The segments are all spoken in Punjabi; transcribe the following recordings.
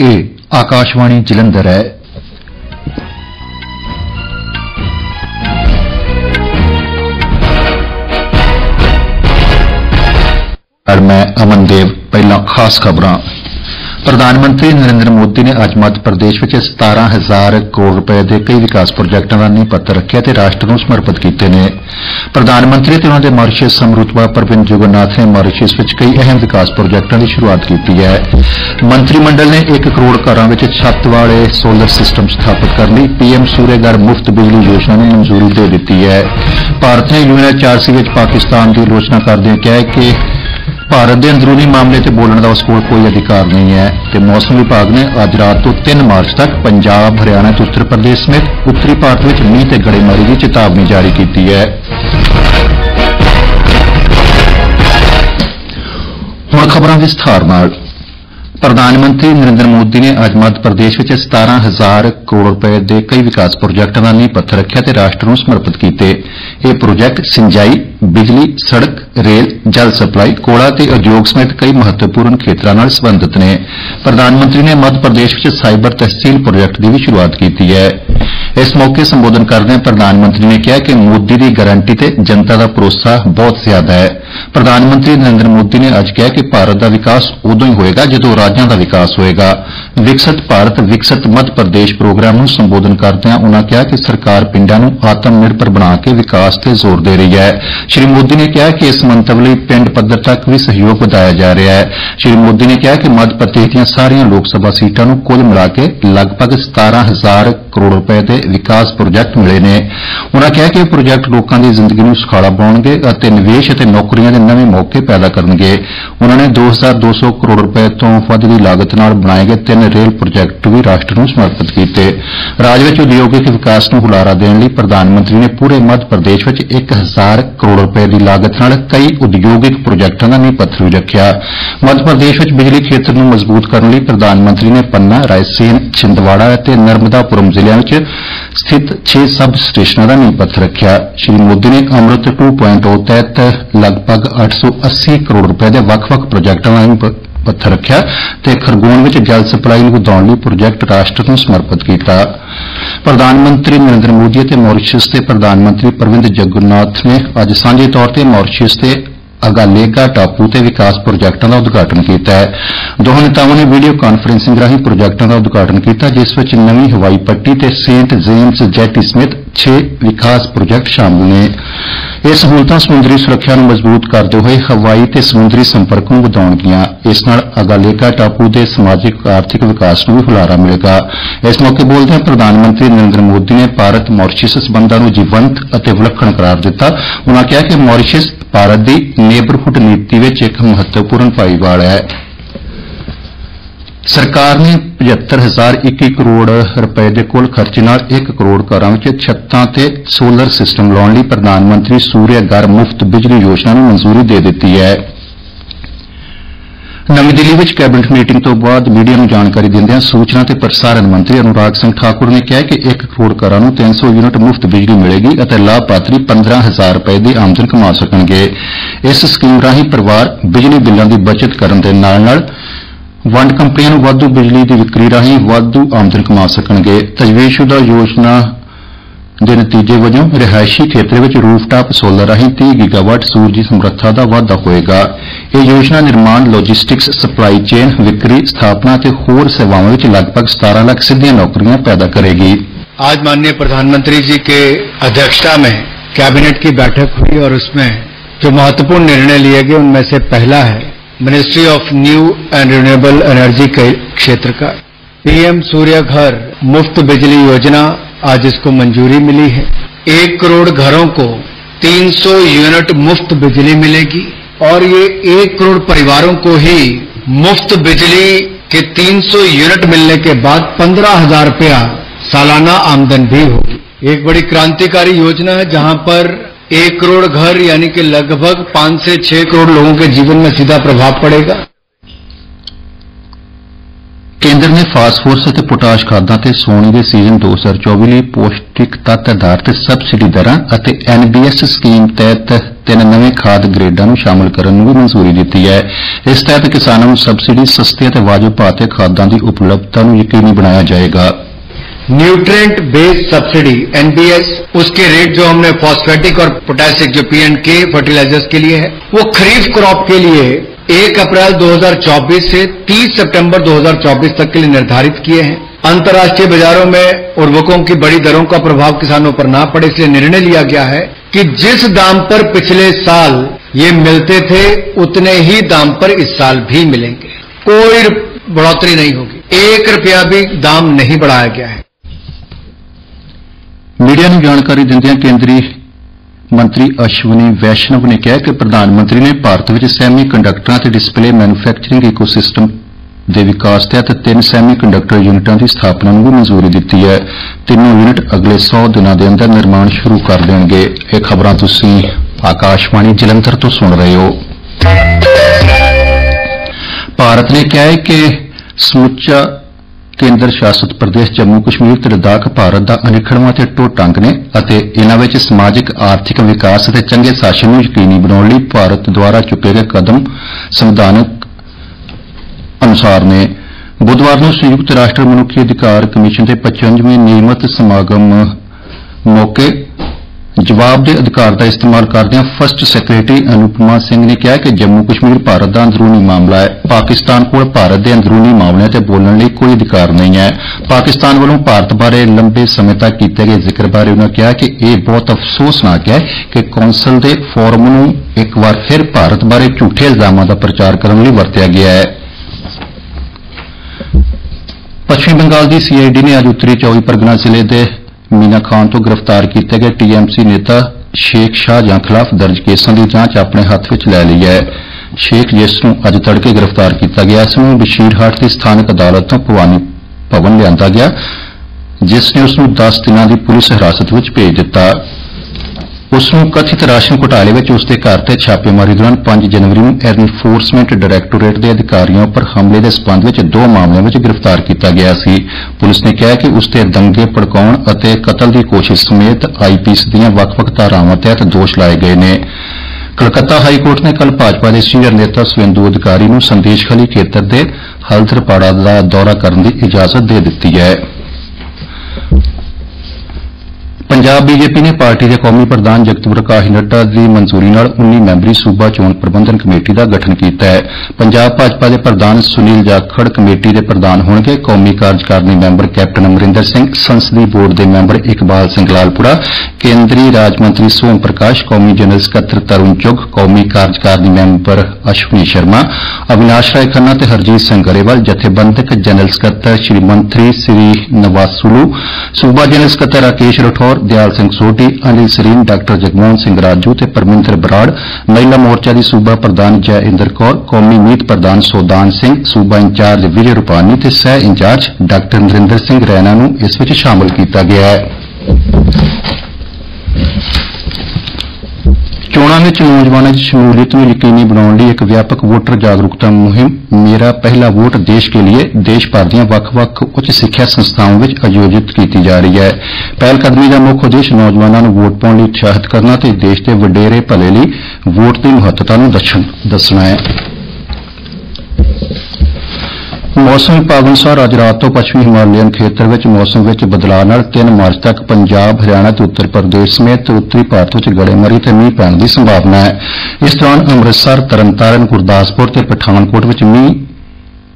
ਇਹ ਆਕਾਸ਼ਵਾਣੀ ਜਲੰਧਰ ਹੈ। ਔਰ ਮੈਂ ਅਮਨਦੇਵ ਪਹਿਲਾਂ ਖਾਸ ਖਬਰਾਂ ਪ੍ਰਧਾਨ ਮੰਤਰੀ ਨਰਿੰਦਰ ਮੋਦੀ ਨੇ ਅੱਜ ਮੱਧ ਪ੍ਰਦੇਸ਼ ਵਿੱਚ 17000 ਕਰੋੜ ਰੁਪਏ ਦੇ ਕਈ ਵਿਕਾਸ ਪ੍ਰੋਜੈਕਟਾਂ ਦਾ ਨੀਂਹ ਪੱਥਰ ਰੱਖਿਆ ਤੇ ਰਾਸ਼ਟਰ ਨੂੰ ਸਮਰਪਿਤ ਕੀਤੇ ਨੇ। ਪ੍ਰਧਾਨ ਮੰਤਰੀ ਤੇ ਉਹਨਾਂ ਦੇ ਮਾਰੀਸ਼ੀਅਸ ਸਮਰੂਤਬਾ ਪ੍ਰਵਿੰਦ ਜੁਗਨਨਾਥ ਨੇ ਮਾਰੀਸ਼ੀਅਸ ਵਿੱਚ ਕਈ ਅਹਿਮ ਵਿਕਾਸ ਪ੍ਰੋਜੈਕਟਾਂ ਦੀ ਸ਼ੁਰੂਆਤ ਕੀਤੀ ਹੈ। ਮੰਤਰੀ ਮੰਡਲ ਨੇ 1 ਕਰੋੜ ਘਰਾਂ ਵਿੱਚ ਛੱਤ ਵਾਲੇ ਸੋਲਰ ਸਿਸਟਮ ਸਥਾਪਿਤ ਕਰਨ ਲਈ ਪੀਐਮ ਸੂਰੇਗਰ ਮੁਫਤ ਬਿਜਲੀ ਯੋਜਨਾ ਨੂੰ ਮਨਜ਼ੂਰੀ ਦੇ ਦਿੱਤੀ ਹੈ। ਭਾਰਤ ਨੇ ਯੂਐਨਐਚਆਰਸੀ ਵਿੱਚ ਪਾਕਿਸਤਾਨ ਦੀ ਆਲੋਚਨਾ ਕਰਦਿਆਂ ਕਿਹਾ ਕਿ ਭਾਰਤ ਦੇ ਅੰਦਰੂਨੀ ਮਾਮਲੇ ਤੇ ਬੋਲਣ ਦਾ ਉਸ ਕੋਲ ਕੋਈ ਅਧਿਕਾਰ ਨਹੀਂ ਹੈ ਤੇ ਮੌਸਮ ਵਿਭਾਗ ਨੇ ਅੱਜ ਰਾਤ ਤੋਂ 3 ਮਾਰਚ ਤੱਕ ਪੰਜਾਬ, ਹਰਿਆਣਾ ਤੇ ਉੱਤਰ ਪ੍ਰਦੇਸ਼ ਸਮੇਤ ਉੱਤਰੀ ਭਾਰਤ ਵਿੱਚ ਮੀਂਹ ਤੇ ਗੜੇਮਾਰੀ ਦੀ ਚੇਤਾਵਨੀ ਜਾਰੀ ਕੀਤੀ ਹੈ। ਹੁਣ ਖਬਰਾਂ ਵਿਸਥਾਰ ਨਾਲ। ਪ੍ਰਧਾਨ ਮੰਤਰੀ ਨਰਿੰਦਰ ਮੋਦੀ ਨੇ ਅੱਜ ਮੱਧ ਪ੍ਰਦੇਸ਼ ਵਿੱਚ 17000 ਕਰੋੜ ਰੁਪਏ ਦੇ ਕਈ ਵਿਕਾਸ ਪ੍ਰੋਜੈਕਟਾਂ ਦਾ ਨੀਂਹ ਪੱਥਰ ਰੱਖਿਆ ਤੇ ਰਾਸ਼ਟਰ ਨੂੰ ਸਮਰਪਿਤ ਕੀਤੇ। ਇਹ ਪ੍ਰੋਜੈਕਟ ਸਿੰਜਾਈ ਬਿਜਲੀ ਸੜਕ ਰੇਲ ਜਲ ਸਪਲਾਈ ਕੋਲਾ ਤੇ ਉਦਯੋਗ ਸਮੇਤ ਕਈ ਮਹੱਤਵਪੂਰਨ ਖੇਤਰਾਂ ਨਾਲ ਸੰਬੰਧਿਤ ਨੇ ਪ੍ਰਧਾਨ ਮੰਤਰੀ ਨੇ ਮੱਧ ਪ੍ਰਦੇਸ਼ ਵਿੱਚ ਸਾਈਬਰ ਤਹਿਸੀਲ ਪ੍ਰੋਜੈਕਟ ਦੀ ਵੀ ਸ਼ੁਰੂਆਤ ਕੀਤੀ ਹੈ ਇਸ ਮੌਕੇ ਸੰਬੋਧਨ ਕਰਦਿਆਂ ਪ੍ਰਧਾਨ ਮੰਤਰੀ ਨੇ ਕਿਹਾ ਕਿ ਮੋਦੀ ਦੀ ਗਾਰੰਟੀ ਤੇ ਜਨਤਾ ਦਾ ਭਰੋਸਾ ਬਹੁਤ ਜ਼ਿਆਦਾ ਹੈ। ਪ੍ਰਧਾਨ ਮੰਤਰੀ ਨਰਿੰਦਰ ਮੋਦੀ ਨੇ ਅੱਜ ਕਿਹਾ ਕਿ ਭਾਰਤ ਦਾ ਵਿਕਾਸ ਉਦੋਂ ਹੀ ਹੋਏਗਾ ਜਦੋਂ ਰਾਜਾਂ ਦਾ ਵਿਕਾਸ ਹੋਏਗਾ। ਵਿਕਸਤ ਭਾਰਤ, ਵਿਕਸਤ ਮੱਧ ਪ੍ਰਦੇਸ਼ ਪ੍ਰੋਗਰਾਮ ਨੂੰ ਸੰਬੋਧਨ ਕਰਦਿਆਂ ਉਨ੍ਹਾਂ ਕਿਹਾ ਕਿ ਸਰਕਾਰ ਪਿੰਡਾਂ ਨੂੰ ਆਤਮ ਨਿਰਭਰ ਬਣਾ ਕੇ ਵਿਕਾਸ ਤੇ ਜ਼ੋਰ ਦੇ ਰਹੀ ਹੈ। ਸ਼੍ਰੀ ਮੋਦੀ ਨੇ ਕਿਹਾ ਕਿ ਇਸ ਮੰਤਵ ਲਈ ਪਿੰਡ ਪੱਧਰ ਤੱਕ ਵੀ ਸਹਿਯੋਗ ਵਧਾਇਆ ਜਾ ਰਿਹਾ ਹੈ। ਸ਼੍ਰੀ ਮੋਦੀ ਨੇ ਕਿਹਾ ਕਿ ਮੱਧ ਪ੍ਰਦੇਸ਼ ਦੀਆਂ ਸਾਰੀਆਂ ਲੋਕ ਸਭਾ ਸੀਟਾਂ ਨੂੰ ਕੁੱਲ ਮਿਲਾ ਕੇ ਲਗਭਗ 17000 ਕਰੋੜ ਰੁਪਏ ਦੇ ਵਿਕਾਸ ਪ੍ਰੋਜੈਕਟ ਮਿਲੇ ਨੇ। ਉਨ੍ਹਾਂ ਕਿਹਾ ਕਿ ਇਹ ਪ੍ਰੋਜੈਕਟ ਲੋਕਾਂ ਦੀ ਜ਼ਿੰਦਗੀ ਨੂੰ ਸੁਖਾਲਾ ਬਣਾਉਣਗੇ ਅਤੇ ਨਿਵੇਸ਼ ਅਤੇ ਨੌਕਰੀਆਂ ਦੇ ਨਵੇਂ ਮੌਕੇ ਪੈਦਾ ਕਰਨਗੇ। ਉਨ੍ਹਾਂ ਨੇ 2200 ਕਰੋੜ ਰੁਪਏ ਤੋਂ ਵੱਧ ਦੀ ਲਾਗਤ ਨਾਲ ਬਣਾਏ ਗਏ ਤਿੰਨ ਰੇਲ ਪ੍ਰੋਜੈਕਟ ਵੀ ਰਾਸ਼ਟਰ ਨੂੰ ਸਮਰਪਿਤ ਕੀਤੇ। ਰਾਜ ਵਿੱਚ ਉਦਯੋਗਿਕ ਵਿਕਾਸ ਨੂੰ ਹੁਲਾਰਾ ਦੇਣ ਲਈ ਪ੍ਰਧਾਨ ਮੰਤਰੀ ਨੇ ਪੂਰੇ ਮੱਧ ਪ੍ਰਦੇਸ਼ ਵਿੱਚ 1000 ਕਰੋੜ ਰੁਪਏ ਦੀ ਲਾਗਤ ਨਾਲ ਕਈ ਉਦਯੋਗਿਕ ਪ੍ਰੋਜੈਕਟਾਂ ਦਾ ਨੀਂਹ ਪੱਥਰ ਵੀ ਰੱਖਿਆ। ਮੱਧ ਪ੍ਰਦੇਸ਼ ਵਿੱਚ ਬਿਜਲੀ ਖੇਤਰ ਨੂੰ ਮਜ਼ਬੂਤ ਕਰਨ ਲਈ ਪ੍ਰਧਾਨ ਮੰਤਰੀ ਨੇ ਪੰਨਾ ਰਾਇਸੇਨ ਛਿੰਦਵਾੜਾ ਅਤੇ ਨਰਮਦਾਪੁਰਮ ਜ਼ਿਲ੍ਹਿਆਂ ਵਿੱਚ ਸਥਿਤ 6 ਸਬ ਸਟੇਸ਼ਨਾਂ ਦਾ ਨੀਂਹ ਪੱਥਰ ਰੱਖਿਆ। ਸ਼੍ਰੀ ਮੋਦੀ ਨੇ ਅੰਮ੍ਰਿਤ 2.0 ਤਹਿਤ ਲਗਭਗ 880 ਕਰੋੜ ਰੁਪਏ ਦੇ ਵੱਖ-ਵੱਖ ਪ੍ਰੋਜੈਕਟਾਂ ਦਾ ਨੀਂਹ ਪੱਥਰ ਰੱਖਿਆ ਤੇ ਖਰਗੋਨ ਵਿੱਚ ਜਲ ਸਪਲਾਈ ਨੂੰ ਵਧਾਉਣ ਲਈ ਪ੍ਰੋਜੈਕਟ ਰਾਸ਼ਟਰ ਨੂੰ ਸਮਰਪਿਤ ਕੀਤਾ। ਪ੍ਰਧਾਨ ਮੰਤਰੀ ਨਰਿੰਦਰ ਮੋਦੀ ਅਤੇ ਮਾਰੀਸ਼ੀਅਸ ਦੇ ਪ੍ਰਧਾਨ ਮੰਤਰੀ ਪ੍ਰਵਿੰਦ ਜਗਨਨਾਥ ਨੇ ਅੱਜ ਸਾਂਝੇ ਤੌਰ ਤੇ ਮਾਰੀਸ਼ੀਅਸ ਦੇ ਅਗਾਲੇਕਾ ਟਾਪੂ ਤੇ ਵਿਕਾਸ ਪ੍ਰੋਜੈਕਟਾਂ ਦਾ ਉਦਘਾਟਨ ਕੀਤਾ ਹੈ। ਦੋਹਾਂ ਨੇਤਾਵਾਂ ਨੇ ਵੀਡੀਓ ਕਾਨਫਰੰਸਿੰਗ ਰਾਹੀਂ ਪ੍ਰੋਜੈਕਟਾਂ ਦਾ ਉਦਘਾਟਨ ਕੀਤਾ, ਜਿਸ ਵਿੱਚ ਨਵੀਂ ਹਵਾਈ ਪੱਟੀ ਤੇ ਸੇਂਟ ਜੇਮਸ ਜੈਟੀ ਸਮੇਤ 6 ਵਿਕਾਸ ਪ੍ਰੋਜੈਕਟ ਸ਼ਾਮਲ ਨੇ। ਇਹ ਸਹੂਲਤਾਂ ਸਮੁੰਦਰੀ ਸੁਰੱਖਿਆ ਨੂੰ ਮਜ਼ਬੂਤ ਕਰਦੇ ਹੋਏ ਹਵਾਈ ਤੇ ਸਮੁੰਦਰੀ ਸੰਪਰਕ ਨੂੰ ਵਧਾਉਣਗੀਆਂ। ਇਸ ਨਾਲ ਅਗਾਲੇਕਾ ਟਾਪੂ ਦੇ ਸਮਾਜਿਕ, ਆਰਥਿਕ ਵਿਕਾਸ ਨੂੰ ਵੀ ਹੁਲਾਰਾ ਮਿਲੇਗਾ। ਇਸ ਮੌਕੇ ਬੋਲਦਿਆਂ ਪ੍ਰਧਾਨ ਮੰਤਰੀ ਨਰਿੰਦਰ ਮੋਦੀ ਨੇ ਭਾਰਤ ਮਾਰੀਸ਼ੀਅਸ ਸਬੰਧਾਂ ਨੂੰ ਜੀਵੰਤ ਅਤੇ ਵਿਲੱਖਣ ਕਰਾਰ ਦਿੱਤਾ। ਉਨ੍ਹਾਂ ਕਿਹਾ ਕਿ ਮਾਰੀਸ਼ੀਅਸ ਭਾਰਤ ਦੀ ਨੇਬਰਹੁੱਡ ਨੀਤੀ ਵਿੱਚ ਇੱਕ ਮਹੱਤਵਪੂਰਨ ਭਾਈਵਾਲ ਹੈ। ਸਰਕਾਰ ਨੇ 75021 ਕਰੋੜ ਰੁਪਏ ਦੇ ਕੁੱਲ ਖਰਚੇ ਨਾਲ 1 ਕਰੋੜ ਘਰਾਂ ਵਿੱਚ ਛੱਤਾਂ ਤੇ ਸੋਲਰ ਸਿਸਟਮ ਲਾਉਣ ਲਈ ਪ੍ਰਧਾਨ ਮੰਤਰੀ ਸੂਰਿਆ ਘਰ ਮੁਫਤ ਬਿਜਲੀ ਯੋਜਨਾ ਨੂੰ ਮਨਜ਼ੂਰੀ ਦੇ ਦਿੱਤੀ ਹੈ। ਨਵੀਂ ਦਿੱਲੀ ਵਿੱਚ ਕੈਬਨਿਟ ਮੀਟਿੰਗ ਤੋਂ ਬਾਅਦ ਮੀਡੀਆ ਨੂੰ ਜਾਣਕਾਰੀ ਦਿੰਦਿਆਂ ਸੂਚਨਾ ਤੇ ਪ੍ਰਸਾਰਣ ਮੰਤਰੀ ਅਨੁਰਾਗ ਸਿੰਘ ਠਾਕੁਰ ਨੇ ਕਿਹਾ ਕਿ 1 ਕਰੋੜ ਘਰਾਂ ਨੂੰ 300 ਯੂਨਿਟ ਮੁਫਤ ਬਿਜਲੀ ਮਿਲੇਗੀ ਅਤੇ ਲਾਭਪਾਤਰੀ 15000 ਰੁਪਏ ਦੀ ਆਮਦਨ ਕਮਾ ਸਕਣਗੇ। ਇਸ ਸਕੀਮ ਰਾਹੀਂ ਪਰਿਵਾਰ ਬਿਜਲੀ ਬਿੱਲਾਂ ਦੀ ਬਚਤ ਕਰਨ ਦੇ ਨਾਲ-ਨਾਲ ਵੰਡ ਕੰਪਨੀਆਂ ਨੂੰ ਵਾਧੂ ਬਿਜਲੀ ਦੀ ਵਿਕਰੀ ਰਾਹੀਂ ਵਾਧੂ ਆਮਦਨ ਕਮਾ ਸਕਣਗੇ। ਤਜਵੀਜ਼ਸ਼ੁਦਾ ਯੋਜਨਾ ਦੇ ਨਤੀਜੇ ਵਜੋਂ ਰਿਹਾਇਸ਼ੀ ਖੇਤਰ ਵਿੱਚ ਰੂਫਟਾਪ ਸੋਲਰ ਰਾਹੀਂ 30 ਗੀਗਾਵਾਟ ਸੂਰਜੀ ਸਮਰੱਥਾ ਦਾ ਵਾਧਾ ਹੋਏਗਾ ਇਹ ਯੋਜਨਾ ਨਿਰਮਾਣ ਲੌਜਿਸਟਿਕਸ ਸਪਲਾਈ ਚੇਨ ਵਿਕਰੀ ਸਥਾਪਨਾ ਅਤੇ ਹੋਰ ਸੇਵਾਵਾਂ ਵਿੱਚ ਲਗਭਗ 17 ਲੱਖ ਸਿੱਧੀਆਂ ਨੌਕਰੀਆਂ ਪੈਦਾ ਕਰੇਗੀ आज माननीय प्रधानमंत्री जी के अध्यक्षता में कैबिनेट की बैठक हुई और उसमें जो महत्वपूर्ण निर्णय लिए गए उनमें से पहला है ministry of new and renewable energy के क्षेत्र का पीएम सूर्य घर मुफ्त बिजली योजना आज इसको मंजूरी मिली है। एक करोड़ घरों को 300 यूनिट मुफ़्त बिजली मिलेगी और ये एक करोड़ परिवारों को ही मुफ़्त बिजली के 300 यूनिट मिलने के बाद पंद्रह हज़ार रूपया सालाना आमदन भी होगी। एक बड़ी क्रांतिकारी योजना है जहाँ पर एक करोड़ घर यानी कि लगभग पाँच से छह करोड़ लोगों के जीवन में सीधा प्रभाव पड़ेगा। ਕੇਂਦਰ ਨੇ ਫਾਸਫੋਰਸ ਅਤੇ ਪੋਟਾਸ਼ ਖਾਦਾਂ ਤੇ ਸੋਨੀ ਦੇ ਸੀਜ਼ਨ 2024 ਲਈ ਪੌਸ਼ਟਿਕ ਤੱਤ ਆਧਾਰਿਤ ਸਬਸਿਡੀ ਦਰਾਂ ਅਤੇ ਐਨਬੀਐਸ ਸਕੀਮ ਤਹਿਤ ਤਿੰਨ ਨਵੇਂ ਖਾਦ ਗ੍ਰੇਡਾਂ ਨੂੰ ਸ਼ਾਮਲ ਕਰਨ ਨੂੰ ਵੀ ਮਨਜ਼ੂਰੀ ਦਿੱਤੀ ਹੈ ਇਸ ਤਹਿਤ ਕਿਸਾਨਾਂ ਨੂੰ ਸਬਸਿਡੀ ਸਸਤੇ ਅਤੇ ਵਾਜਬ ਭਾਅ ਤੇ ਖਾਦਾਂ ਦੀ ਉਪਲਬਧਤਾ ਨੂੰ ਯਕੀਨੀ ਬਣਾਇਆ ਜਾਏਗਾ न्यूट्रेंट बेस्ड सब्सिडी एनबीएस उसके रेट जो हमने फॉस्फेटिक और पोटेशिक जो पी एंड के फर्टिलाइजर्स के लिए है वो खरीफ क्रॉप के लिए एक अप्रैल 2024 से 30 सितंबर 2024 तक के लिए निर्धारित किए हैं। अंतर्राष्ट्रीय बाजारों में उर्वकों की बड़ी दरों का प्रभाव किसानों पर ना पड़े इसलिए निर्णय लिया गया है कि जिस दाम पर पिछले साल ये मिलते थे, उतने ही दाम पर इस साल भी मिलेंगे। कोई बढ़ोतरी नहीं होगी। एक रुपया भी दाम नहीं बढ़ाया गया है। मीडिया ने जानकारी देंद्या केंद्रीय ਮੰਤਰੀ ਅਸ਼ਵਨੀ ਵੈਸ਼ਨਵ ਨੇ ਕਿਹਾ ਕਿ ਪ੍ਰਧਾਨ ਮੰਤਰੀ ਨੇ ਭਾਰਤ ਵਿੱਚ ਸੈਮੀ ਕੰਡਕਟਰਾਂ ਤੇ ਡਿਸਪਲੇ ਮੈਨੂਫੈਕਚਰਿੰਗ ਇਕੋਸਿਸਟਮ ਦੇ ਵਿਕਾਸ ਤਹਿਤ ਤਿੰਨ ਸੈਮੀ ਕੰਡਕਟਰ ਯੂਨਿਟਾਂ ਦੀ ਸਥਾਪਨਾ ਨੂੰ ਵੀ ਮਨਜ਼ੂਰੀ ਦਿੱਤੀ ਹੈ। ਤਿੰਨੋਂ ਯੂਨਿਟ ਅਗਲੇ 100 ਦਿਨਾਂ ਦੇ ਅੰਦਰ ਨਿਰਮਾਣ ਸ਼ੁਰੂ ਕਰ ਦੇਣਗੇ। ਇਹ ਖਬਰਾਂ ਤੁਸੀਂ ਆਕਾਸ਼ਵਾਣੀ ਜਲੰਧਰ ਤੋਂ ਸੁਣ ਰਹੇ ਹੋ। ਭਾਰਤ ਨੇ ਕਿਹਾ ਹੈ ਕਿ ਸਮੁੱਚਾ ਕੇਂਦਰ ਸ਼ਾਸਤ ਪ੍ਰਦੇਸ਼ ਜੰਮੂ ਕਸ਼ਮੀਰ ਤੇ ਲਦਾਖ, ਭਾਰਤ ਦਾ ਅਨਿੱਖੜਵਾਂ ਤੇ ਟੁੱਟ ਅੰਗ ਨੇ ਅਤੇ ਇਨ੍ਹਾਂ ਵਿੱਚ ਸਮਾਜਿਕ, ਆਰਥਿਕ ਵਿਕਾਸ ਅਤੇ ਚੰਗੇ ਸ਼ਾਸਨ ਨੂੰ ਯਕੀਨੀ ਬਣਾਉਣ ਲਈ ਭਾਰਤ ਦੁਆਰਾ ਚੁੱਕੇ ਗਏ ਕਦਮ ਸੰਵਿਧਾਨਕ ਅਨੁਸਾਰ ਨੇ। ਬੁੱਧਵਾਰ ਨੂੰ ਸੰਯੁਕਤ ਰਾਸ਼ਟਰ ਮਨੁੱਖੀ ਅਧਿਕਾਰ ਕਮਿਸ਼ਨ ਦੇ 55ਵੇਂ ਨਿਯਮਤ ਸਮਾਗਮ ਮੌਕੇ ਜਵਾਬ ਦੇ ਅਧਿਕਾਰ ਦਾ ਇਸਤੇਮਾਲ ਕਰਦਿਆਂ ਫਸਟ ਸੈਕਟਰੀ ਅਨੁਪਮਾ ਸਿੰਘ ਨੇ ਕਿਹਾ ਕਿ ਜੰਮੂ ਕਸ਼ਮੀਰ ਭਾਰਤ ਦਾ ਅੰਦਰੂਨੀ ਮਾਮਲਾ ਹੈ। ਪਾਕਿਸਤਾਨ ਕੋਲ ਭਾਰਤ ਦੇ ਅੰਦਰੂਨੀ ਮਾਮਲਿਆਂ ਤੇ ਬੋਲਣ ਲਈ ਕੋਈ ਅਧਿਕਾਰ ਨਹੀਂ ਹੈ। ਪਾਕਿਸਤਾਨ ਵੱਲੋਂ ਭਾਰਤ ਬਾਰੇ ਲੰਬੇ ਸਮੇਂ ਤੱਕ ਕੀਤੇ ਗਏ ਜ਼ਿਕਰ ਬਾਰੇ ਉਨ੍ਹਾਂ ਕਿਹਾ ਕਿ ਇਹ ਬਹੁਤ ਅਫਸੋਸਨਾਕ ਹੈ ਕਿ ਕੌਂਸਲ ਦੇ ਫੋਰਮ ਨੂੰ ਇੱਕ ਵਾਰ ਫਿਰ ਭਾਰਤ ਬਾਰੇ ਝੂਠੇ ਇਲਜ਼ਾਮਾਂ ਦਾ ਪ੍ਰਚਾਰ ਕਰਨ ਲਈ ਵਰਤਿਆ ਗਿਆ ਹੈ। ਪੱਛਮੀ ਬੰਗਾਲ ਦੀ ਸੀਆਈਡੀ ਨੇ ਅੱਜ ਉੱਤਰੀ ਚੌਵੀ ਪਰਗਨਾ ਜ਼ਿਲ੍ਹੇ ਦੇ ਮੀਨਾ ਖਾਨ ਤੋਂ ਗ੍ਰਿਫਤਾਰ ਕੀਤੇ ਗਏ ਟੀਐਮਸੀ ਨੇਤਾ ਸ਼ੇਖ ਸ਼ਾਹਜਹਾਂ ਖਿਲਾਫ ਦਰਜ ਕੇਸਾਂ ਦੀ ਜਾਂਚ ਆਪਣੇ ਹੱਥ ਵਿੱਚ ਲੈ ਲਈ ਹੈ। ਸ਼ੇਖ ਜਿਸ ਨੂੰ ਅੱਜ ਤੜਕੇ ਗ੍ਰਿਫਤਾਰ ਕੀਤਾ ਗਿਆ ਇਸ ਨੂੰ ਬਸ਼ੀਰਹਾਟ ਦੀ ਸਥਾਨਕ ਅਦਾਲਤ ਤੋਂ ਭਵਾਨੀ ਭਵਨ ਲਿਆਂਦਾ ਗਿਆ, ਜਿਸ ਨੇ ਉਸ ਨੂੰ 10 ਦਿਨਾਂ ਦੀ ਪੁਲਿਸ ਹਿਰਾਸਤ ਵਿੱਚ ਭੇਜ ਦਿੱਤਾ। ਉਸ ਨੂੰ ਕਥਿਤ ਰਾਸ਼ਨ ਘੁਟਾਲੇ ਵਿੱਚ ਉਸ ਦੇ ਘਰ ਤੇ ਛਾਪੇਮਾਰੀ ਦੌਰਾਨ 5 ਜਨਵਰੀ ਨੂੰ ਐਨਫੋਰਸਮੈਂਟ ਡਾਇਰੈਕਟੋਰੇਟ ਦੇ ਅਧਿਕਾਰੀਆਂ ਉੱਪਰ ਹਮਲੇ ਦੇ ਸਬੰਧ ਵਿੱਚ ਦੋ ਮਾਮਲਿਆਂ ਵਿੱਚ ਗ੍ਰਿਫਤਾਰ ਕੀਤਾ ਗਿਆ ਸੀ। ਪੁਲਿਸ ਨੇ ਕਿਹਾ ਕਿ ਉਸ ਤੇ ਦੰਗੇ, ਭੜਕਾਉਣ ਅਤੇ ਕਤਲ ਦੀ ਕੋਸ਼ਿਸ਼ ਸਮੇਤ ਆਈਪੀਸੀ ਦੀਆਂ ਵੱਖ-ਵੱਖ ਧਾਰਾਵਾਂ ਤਹਿਤ ਦੋਸ਼ ਲਾਏ ਗਏ ਨੇ। ਕਲਕੱਤਾ ਹਾਈ ਕੋਰਟ ਨੇ ਕੱਲ ਭਾਜਪਾ ਦੇ ਸੀਨੀਅਰ ਨੇਤਾ ਸਵਿੰਦੂ ਅਧਿਕਾਰੀ ਨੂੰ ਸੰਦੇਸ਼ਖਲੀ ਖੇਤਰ ਦੇ ਹਲਦਰਪਾੜਾ ਦਾ ਦੌਰਾ ਕਰਨ ਦੀ ਇਜਾਜ਼ਤ ਦੇ ਦਿੱਤੀ ਹੈ। ਪੰਜਾਬ ਬੀਜੇਪੀ ਨੇ ਪਾਰਟੀ ਦੇ ਕੌਮੀ ਪ੍ਰਧਾਨ ਜਗਤ ਪ੍ਰਕਾਸ਼ ਨੱਡਾ ਦੀ ਮਨਜ਼ੂਰੀ ਨਾਲ 19 ਮੈਂਬਰੀ ਸੂਬਾ ਚੋਣ ਪ੍ਰਬੰਧਨ ਕਮੇਟੀ ਦਾ ਗਠਨ ਕੀਤਾ ਹੈ। ਪੰਜਾਬ ਭਾਜਪਾ ਦੇ ਪ੍ਰਧਾਨ ਸੁਨੀਲ ਜਾਖੜ ਕਮੇਟੀ ਦੇ ਪ੍ਰਧਾਨ ਹੋਣਗੇ। ਕੌਮੀ ਕਾਰਜਕਾਰਨੀ ਮੈਂਬਰ ਕੈਪਟਨ ਅਮਰਿੰਦਰ ਸਿੰਘ, ਸੰਸਦੀ ਬੋਰਡ ਦੇ ਮੈਂਬਰ ਇਕਬਾਲ ਸਿੰਘ ਲਾਲਪੁਰਾ, ਕੇਂਦਰੀ ਰਾਜ ਮੰਤਰੀ ਸੋਮ ਪ੍ਰਕਾਸ਼, ਕੌਮੀ ਜਨਰਲ ਸਕੱਤਰ ਤਰੁਣ ਚੁੱਗ, ਕੌਮੀ ਕਾਰਜਕਾਰਨੀ ਮੈਂਬਰ ਅਸ਼ਵਨੀ ਸ਼ਰਮਾ, ਅਵਿਨਾਸ਼ ਰਾਏ ਖੰਨਾ ਤੇ ਹਰਜੀਤ ਸਿੰਘ ਗਰੇਵਾਲ, ਜਥੇਬੰਦਕ ਜਨਰਲ ਸਕੱਤਰ ਸ਼੍ਰੀ ਮੰਤਰੀ ਸ੍ਰੀ ਨਵਾਸੁਲੂ ਸੂਬਾ ਜਨਰਲ ਸਕੱਤਰ ਰਾਕੇਸ਼ ਰਠੌਰ ਦਿਆਲ ਸਿੰਘ ਸੋਢੀ, ਅਨਿਲ ਸਰੀਨ, ਡਾਕਟਰ ਜਗਮੋਹਨ ਸਿੰਘ ਰਾਜੂ ਤੇ ਪਰਮਿੰਦਰ ਬਰਾੜ, ਮਹਿਲਾ ਮੋਰਚਾ ਦੀ ਸੂਬਾ ਪ੍ਰਧਾਨ ਜੈ ਇੰਦਰ ਕੌਰ, ਕੌਮੀ ਮੀਤ ਪ੍ਰਧਾਨ ਸੋਦਾਨ ਸਿੰਘ, ਸੂਬਾ ਇੰਚਾਰਜ ਵਿਜੇ ਰੁਪਾਨੀ ਤੇ ਸਹਿ ਇੰਚਾਰਜ ਡਾਕਟਰ ਨਰਿੰਦਰ ਸਿੰਘ ਰੈਣਾ ਨੂੰ ਇਸ ਵਿੱਚ ਸ਼ਾਮਲ ਕੀਤਾ ਗਿਆ ਹੈ। ਚੋਣਾਂ ਵਿੱਚ ਨੌਜਵਾਨਾਂ ਦੀ ਸ਼ਮੂਲੀਅਤ ਨੂੰ ਯਕੀਨੀ ਬਣਾਉਣ ਲਈ ਇੱਕ ਵਿਆਪਕ ਵੋਟਰ ਜਾਗਰੂਕਤਾ ਮੁਹਿੰਮ, ਮੇਰਾ ਪਹਿਲਾ ਵੋਟ ਦੇਸ਼ ਕੇ ਲਈ ਦੇਸ਼ ਭਰ ਦੀਆਂ ਵੱਖ-ਵੱਖ ਉੱਚ ਸਿੱਖਿਆ ਸੰਸਥਾਵਾਂ ਵਿੱਚ ਆਯੋਜਿਤ ਕੀਤੀ ਜਾ ਰਹੀ ਹੈ। ਪਹਿਲ ਕਦਮੀ ਦਾ ਮੁੱਖ ਉਦੇਸ਼ ਨੌਜਵਾਨਾਂ ਨੂੰ ਵੋਟ ਪਾਉਣ ਲਈ ਉਤਸ਼ਾਹਿਤ ਕਰਨਾ ਤੇ ਦੇਸ਼ ਦੇ ਵਡੇਰੇ ਭਲੇ ਲਈ ਵੋਟ ਦੀ ਮਹੱਤਤਾ ਨੂੰ ਦੱਸਣਾ ਹੈ। ਮੌਸਮ ਵਿਭਾਗ ਅਨੁਸਾਰ ਅੱਜ ਰਾਤ ਤੋਂ ਪੱਛਮੀ ਹਿਮਾਲਿਅਨ ਖੇਤਰ ਵਿੱਚ ਮੌਸਮ ਵਿੱਚ ਬਦਲਾਅ ਨਾਲ 3 ਮਾਰਚ ਤੱਕ ਪੰਜਾਬ, ਹਰਿਆਣਾ ਤੇ ਉੱਤਰ ਪ੍ਰਦੇਸ਼ ਸਮੇਤ ਉੱਤਰੀ ਭਾਰਤ ਵਿੱਚ ਗੜੇਮਾਰੀ ਤੇ ਮੀਂਹ ਪੈਣ ਦੀ ਸੰਭਾਵਨਾ ਹੈ। ਇਸ ਦੌਰਾਨ ਅੰਮ੍ਰਿਤਸਰ, ਤਰਨਤਾਰਨ, ਗੁਰਦਾਸਪੁਰ ਤੇ ਪਠਾਨਕੋਟ ਵਿੱਚ ਮੀਂਹ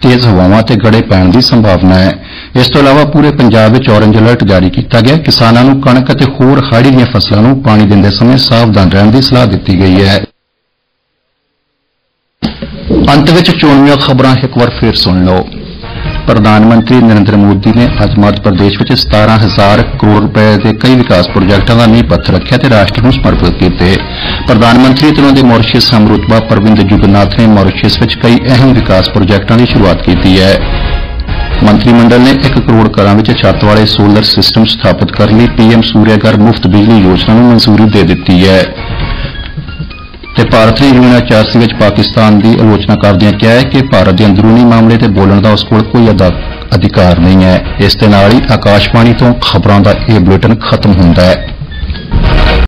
ਤੇਜ਼ ਹਵਾਵਾਂ ਤੇ ਗੜੇ ਪੈਣ ਦੀ ਸੰਭਾਵਨਾ ਹੈ। ਇਸ ਤੋਂ ਇਲਾਵਾ ਪੂਰੇ ਪੰਜਾਬ ਵਿੱਚ ਔਰੇਂਜ ਅਲਰਟ ਜਾਰੀ ਕੀਤਾ ਗਿਆ। ਕਿਸਾਨਾਂ ਨੂੰ ਕਣਕ ਅਤੇ ਹੋਰ ਹਾੜੀ ਦੀਆਂ ਫਸਲਾਂ ਨੂੰ ਪਾਣੀ ਦਿੰਦੇ ਸਮੇਂ ਸਾਵਧਾਨ ਰਹਿਣ ਦੀ ਸਲਾਹ ਦਿੱਤੀ ਗਈ ਹੈ। ਅੰਤ ਵਿੱਚ ਚੋਣਵੀਆਂ ਖਬਰਾਂ ਇੱਕ ਵਾਰ ਫੇਰ ਸੁਣ ਲਓ। ਪ੍ਰਧਾਨ ਮੰਤਰੀ ਨਰਿੰਦਰ ਮੋਦੀ ਨੇ ਅੱਜ ਮੱਧ ਪ੍ਰਦੇਸ਼ ਵਿੱਚ 17000 ਕਰੋੜ ਰੁਪਏ ਦੇ ਕਈ ਵਿਕਾਸ ਪ੍ਰੋਜੈਕਟਾਂ ਦਾ ਨੀਂਹ ਪੱਥਰ ਰੱਖਿਆ ਤੇ ਰਾਸ਼ਟਰ ਨੂੰ ਸਮਰਪਿਤ ਕੀਤੇ। ਪ੍ਰਧਾਨ ਮੰਤਰੀ ਤੇ ਉਹਨਾਂ ਦੇ ਮੌਰੀਸ਼ੀਅਸ ਹਮਰੁਤਬਾ ਪ੍ਰਵਿੰਦ ਜੁਗਨਾਥ ਨੇ ਮੌਰੀਸ਼ੀਅਸ ਵਿੱਚ ਕਈ ਅਹਿਮ ਵਿਕਾਸ ਪ੍ਰੋਜੈਕਟਾਂ ਦੀ ਸ਼ੁਰੂਆਤ ਕੀਤੀ ਹੈ। ਮੰਤਰੀ ਮੰਡਲ ਨੇ 1 ਕਰੋੜ ਘਰਾਂ ਵਿੱਚ ਛੱਤ ਵਾਲੇ ਸੋਲਰ ਸਿਸਟਮ ਸਥਾਪਿਤ ਕਰਨ ਲਈ ਪੀਐਮ ਸੂਰਿਆ ਘਰ ਮੁਫਤ ਬਿਜਲੀ ਯੋਜਨਾ ਨੂੰ ਮਨਜ਼ੂਰੀ ਦੇ ਦਿੱਤੀ ਹੈ। ਤੇ ਭਾਰਤ ਨੇ ਯੂਨਾ ਵਿੱਚ ਪਾਕਿਸਤਾਨ ਦੀ ਆਲੋਚਨਾ ਕਰਦਿਆਂ ਕਿਹਾ ਹੈ ਕਿ ਭਾਰਤ ਦੇ ਅੰਦਰੂਨੀ ਮਾਮਲੇ ਤੇ ਬੋਲਣ ਦਾ ਉਸ ਕੋਲ ਕੋਈ ਅਧਿਕਾਰ ਨਹੀਂ ਹੈ। ਇਸ ਦੇ ਨਾਲ ਹੀ ਆਕਾਸ਼ਵਾਣੀ ਤੋਂ ਖਬਰਾਂ ਦਾ ਇਹ ਬੁਲੇਟਿਨ ਖਤਮ ਹੁੰਦਾ ਹੈ।